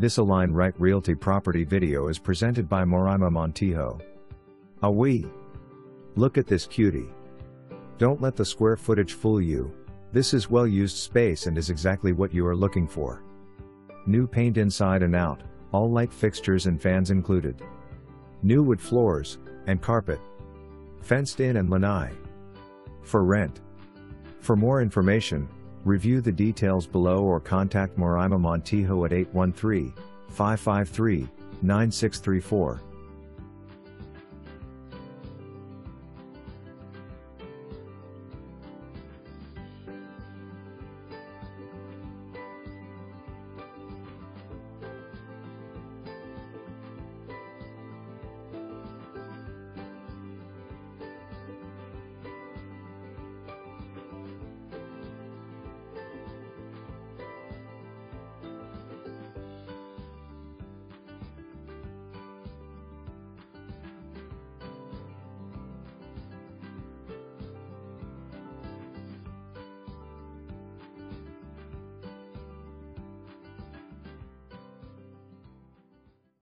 This Align Right Realty property video is presented by Moraima Montijo. Ah, Awi. Look at this cutie. Don't let the square footage fool you. This is well used space and is exactly what you are looking for. New paint inside and out, all light fixtures and fans included. New wood floors, and carpet. Fenced in and lanai. For rent. For more information, review the details below or contact Moraima Montijo at 813 553 9634.